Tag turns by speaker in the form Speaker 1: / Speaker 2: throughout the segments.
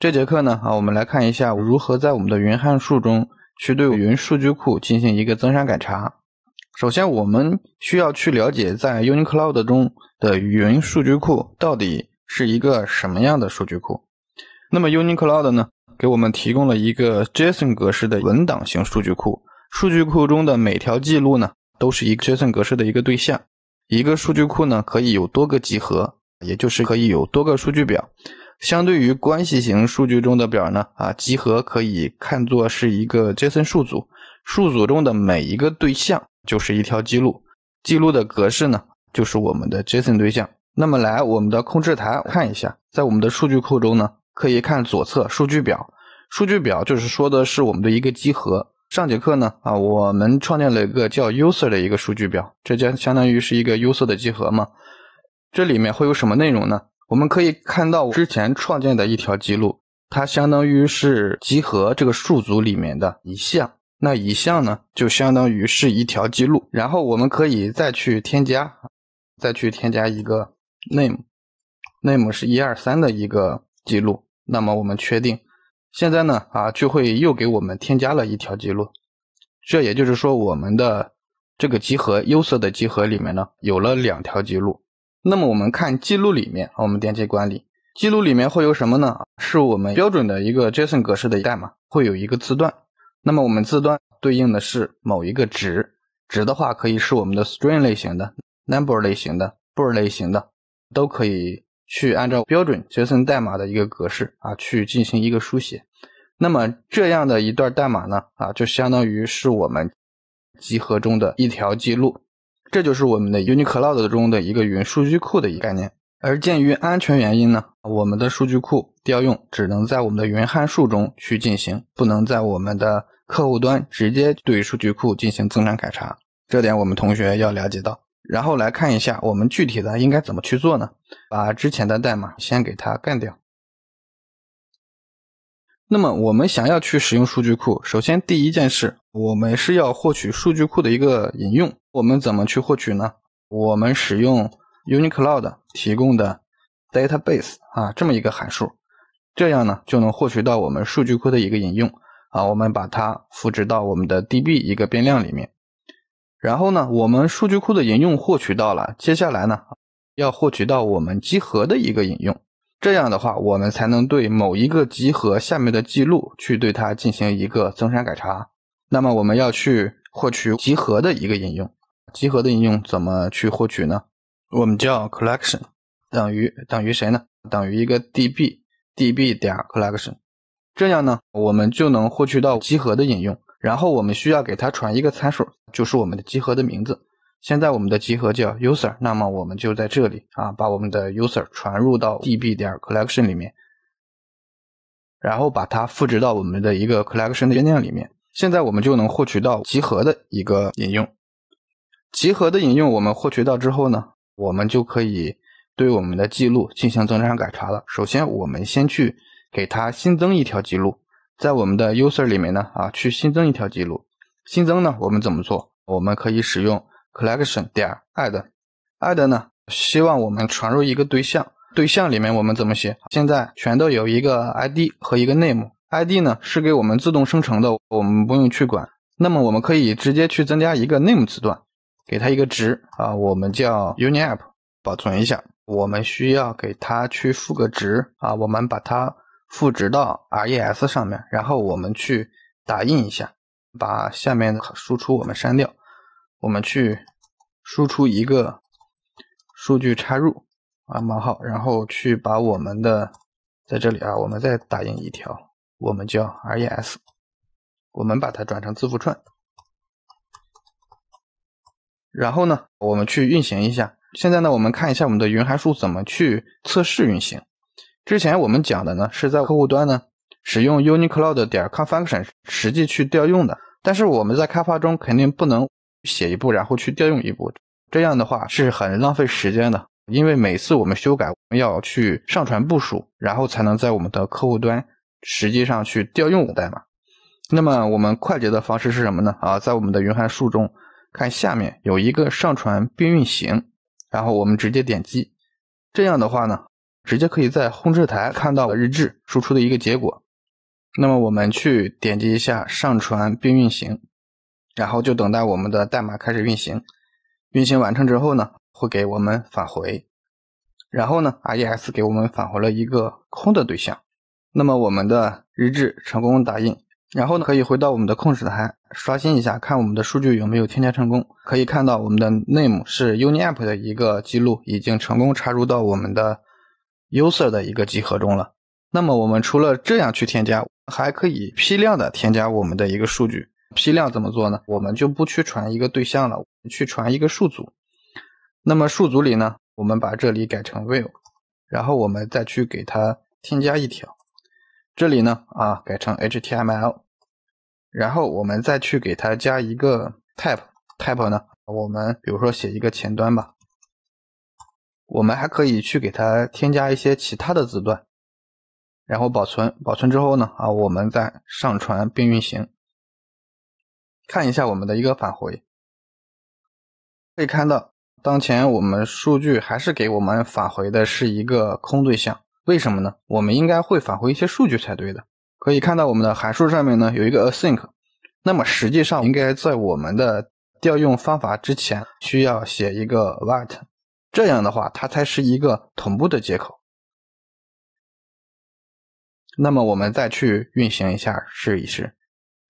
Speaker 1: 这节课呢，啊，我们来看一下如何在我们的云函数中去对云数据库进行一个增删改查。首先，我们需要去了解在 UniCloud 中的云数据库到底是一个什么样的数据库。那么 UniCloud 呢，给我们提供了一个 JSON 格式的文档型数据库。数据库中的每条记录呢，都是一个 JSON 格式的一个对象。一个数据库呢，可以有多个集合，也就是可以有多个数据表。相对于关系型数据中的表呢，啊，集合可以看作是一个 JSON 数组，数组中的每一个对象就是一条记录，记录的格式呢，就是我们的 JSON 对象。那么来我们的控制台看一下，在我们的数据库中呢，可以看左侧数据表，数据表就是说的是我们的一个集合。上节课呢，啊，我们创建了一个叫 user 的一个数据表，这将相当于是一个 user 的集合嘛。这里面会有什么内容呢？我们可以看到之前创建的一条记录，它相当于是集合这个数组里面的一项，那一项呢，就相当于是一条记录。然后我们可以再去添加，再去添加一个 name，name 是一二三的一个记录。那么我们确定。现在呢，啊，就会又给我们添加了一条记录，这也就是说，我们的这个集合优色的集合里面呢，有了两条记录。那么我们看记录里面，我们点击管理，记录里面会有什么呢？是我们标准的一个 JSON 格式的代码，会有一个字段。那么我们字段对应的是某一个值，值的话可以是我们的 string 类型的、number 类型的、bool 类型的，都可以。去按照标准 JSON 代码的一个格式啊，去进行一个书写。那么这样的一段代码呢，啊，就相当于是我们集合中的一条记录。这就是我们的 UniCloud 中的一个云数据库的一个概念。而鉴于安全原因呢，我们的数据库调用只能在我们的云函数中去进行，不能在我们的客户端直接对数据库进行增删改查。这点我们同学要了解到。然后来看一下，我们具体的应该怎么去做呢？把之前的代码先给它干掉。那么我们想要去使用数据库，首先第一件事，我们是要获取数据库的一个引用。我们怎么去获取呢？我们使用 UniCloud 提供的 database 啊这么一个函数，这样呢就能获取到我们数据库的一个引用啊。我们把它复制到我们的 DB 一个变量里面。然后呢，我们数据库的引用获取到了，接下来呢，要获取到我们集合的一个引用，这样的话，我们才能对某一个集合下面的记录去对它进行一个增删改查。那么我们要去获取集合的一个引用，集合的引用怎么去获取呢？我们叫 collection 等于等于谁呢？等于一个 db db 点 collection，这样呢，我们就能获取到集合的引用。然后我们需要给它传一个参数，就是我们的集合的名字。现在我们的集合叫 user，那么我们就在这里啊，把我们的 user 传入到 db 点 collection 里面，然后把它复制到我们的一个 collection 的变量里面。现在我们就能获取到集合的一个引用。集合的引用我们获取到之后呢，我们就可以对我们的记录进行增删改查了。首先，我们先去给它新增一条记录。在我们的 user 里面呢，啊，去新增一条记录。新增呢，我们怎么做？我们可以使用 collection 点 add，add 呢，希望我们传入一个对象。对象里面我们怎么写？现在全都有一个 id 和一个 name，id 呢是给我们自动生成的，我们不用去管。那么我们可以直接去增加一个 name 字段，给它一个值啊，我们叫 uniapp，保存一下。我们需要给它去赋个值啊，我们把它。赋值到 res 上面，然后我们去打印一下，把下面的输出我们删掉，我们去输出一个数据插入啊冒号，然后去把我们的在这里啊，我们再打印一条，我们叫 res，我们把它转成字符串，然后呢，我们去运行一下。现在呢，我们看一下我们的云函数怎么去测试运行。之前我们讲的呢，是在客户端呢使用 UniCloud 点 confunction 实际去调用的，但是我们在开发中肯定不能写一步然后去调用一步，这样的话是很浪费时间的，因为每次我们修改，我们要去上传部署，然后才能在我们的客户端实际上去调用的代码。那么我们快捷的方式是什么呢？啊，在我们的云函数中看下面有一个上传并运行，然后我们直接点击，这样的话呢。直接可以在控制台看到日志输出的一个结果。那么我们去点击一下上传并运行，然后就等待我们的代码开始运行。运行完成之后呢，会给我们返回。然后呢，RES 给我们返回了一个空的对象。那么我们的日志成功打印。然后呢，可以回到我们的控制台刷新一下，看我们的数据有没有添加成功。可以看到我们的 name 是 UniApp 的一个记录，已经成功插入到我们的 user 的一个集合中了。那么我们除了这样去添加，还可以批量的添加我们的一个数据。批量怎么做呢？我们就不去传一个对象了，我们去传一个数组。那么数组里呢，我们把这里改成 view，然后我们再去给它添加一条。这里呢，啊，改成 HTML，然后我们再去给它加一个 type，type 呢，我们比如说写一个前端吧，我们还可以去给它添加一些其他的字段，然后保存，保存之后呢，啊，我们再上传并运行，看一下我们的一个返回，可以看到，当前我们数据还是给我们返回的是一个空对象。为什么呢？我们应该会返回一些数据才对的。可以看到我们的函数上面呢有一个 async，那么实际上应该在我们的调用方法之前需要写一个 await，这样的话它才是一个同步的接口。那么我们再去运行一下试一试，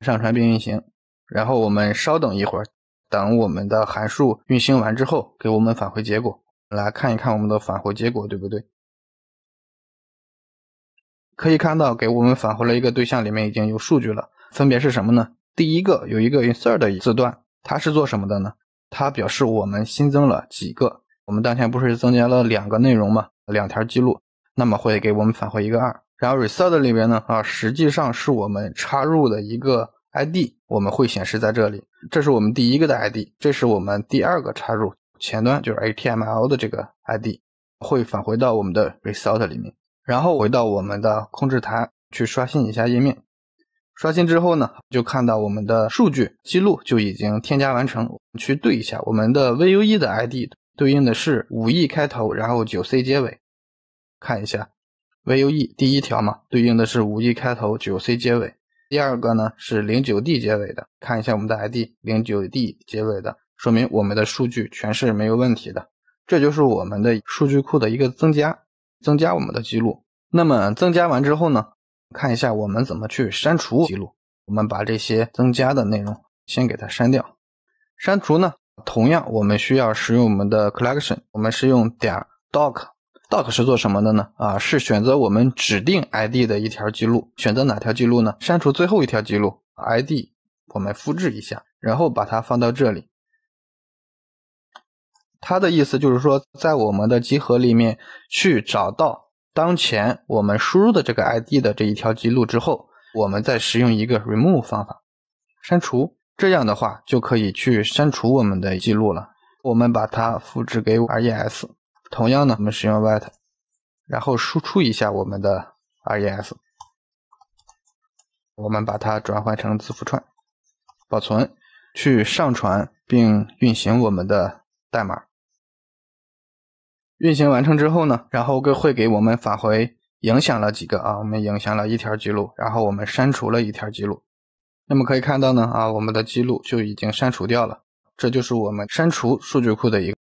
Speaker 1: 上传并运行，然后我们稍等一会儿，等我们的函数运行完之后给我们返回结果，来看一看我们的返回结果对不对？可以看到，给我们返回了一个对象，里面已经有数据了，分别是什么呢？第一个有一个 insert 字段，它是做什么的呢？它表示我们新增了几个，我们当前不是增加了两个内容吗？两条记录，那么会给我们返回一个二。然后 result 里边呢，啊，实际上是我们插入的一个 id，我们会显示在这里，这是我们第一个的 id，这是我们第二个插入前端就是 HTML 的这个 id，会返回到我们的 result 里面。然后回到我们的控制台去刷新一下页面，刷新之后呢，就看到我们的数据记录就已经添加完成。去对一下我们的 VUE 的 ID 对应的是五 E 开头，然后九 C 结尾。看一下 VUE 第一条嘛，对应的是五 E 开头，九 C 结尾。第二个呢是零九 D 结尾的，看一下我们的 ID 零九 D 结尾的，说明我们的数据全是没有问题的。这就是我们的数据库的一个增加。增加我们的记录，那么增加完之后呢，看一下我们怎么去删除记录。我们把这些增加的内容先给它删掉。删除呢，同样我们需要使用我们的 collection，我们是用点 doc doc 是做什么的呢？啊，是选择我们指定 id 的一条记录。选择哪条记录呢？删除最后一条记录 id，我们复制一下，然后把它放到这里。它的意思就是说，在我们的集合里面去找到当前我们输入的这个 ID 的这一条记录之后，我们再使用一个 remove 方法删除，这样的话就可以去删除我们的记录了。我们把它复制给 res，同样呢，我们使用 wait，然后输出一下我们的 res，我们把它转换成字符串，保存，去上传并运行我们的代码。运行完成之后呢，然后会给我们返回影响了几个啊，我们影响了一条记录，然后我们删除了一条记录。那么可以看到呢啊，我们的记录就已经删除掉了。这就是我们删除数据库的一个。